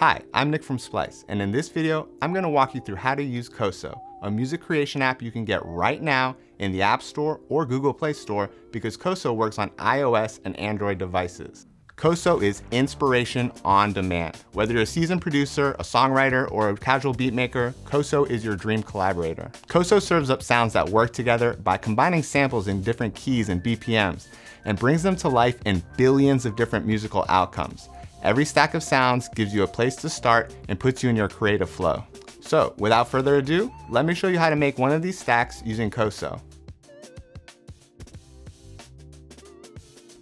Hi, I'm Nick from Splice, and in this video, I'm gonna walk you through how to use CoSo, a music creation app you can get right now in the App Store or Google Play Store because CoSo works on iOS and Android devices. CoSo is inspiration on demand. Whether you're a seasoned producer, a songwriter, or a casual beatmaker, CoSo is your dream collaborator. CoSo serves up sounds that work together by combining samples in different keys and BPMs and brings them to life in billions of different musical outcomes. Every stack of sounds gives you a place to start and puts you in your creative flow. So without further ado, let me show you how to make one of these stacks using CoSo.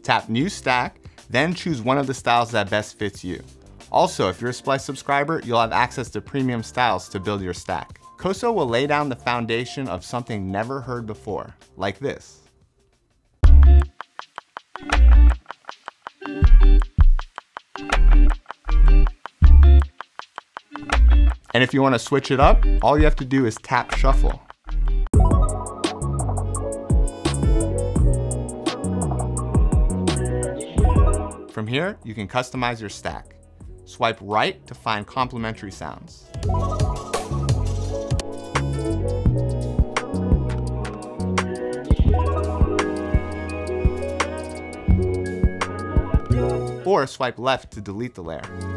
Tap New Stack, then choose one of the styles that best fits you. Also, if you're a Splice subscriber, you'll have access to premium styles to build your stack. CoSo will lay down the foundation of something never heard before, like this. And if you want to switch it up, all you have to do is tap shuffle. From here, you can customize your stack. Swipe right to find complementary sounds. Or swipe left to delete the layer.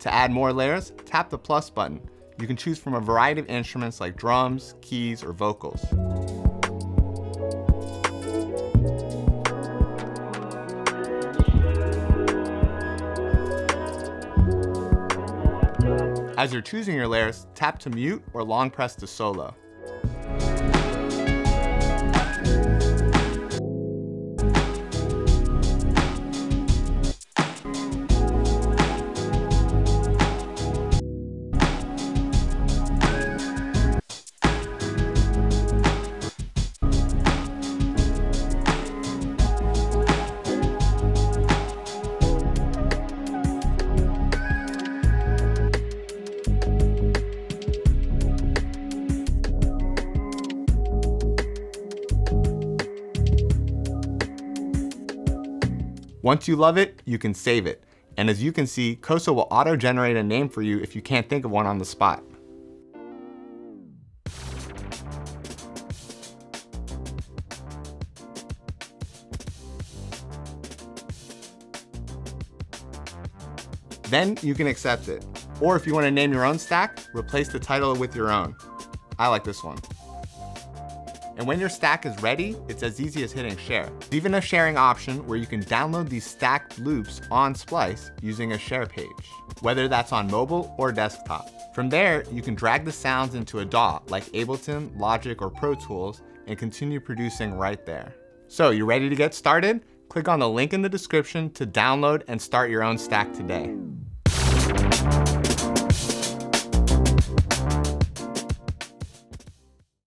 To add more layers, tap the plus button. You can choose from a variety of instruments like drums, keys, or vocals. As you're choosing your layers, tap to mute or long press to solo. Once you love it, you can save it. And as you can see, CoSo will auto-generate a name for you if you can't think of one on the spot. Then you can accept it. Or if you want to name your own stack, replace the title with your own. I like this one. And when your stack is ready, it's as easy as hitting share. There's even a sharing option where you can download these stacked loops on Splice using a share page, whether that's on mobile or desktop. From there, you can drag the sounds into a DAW like Ableton, Logic, or Pro Tools and continue producing right there. So you ready to get started? Click on the link in the description to download and start your own stack today.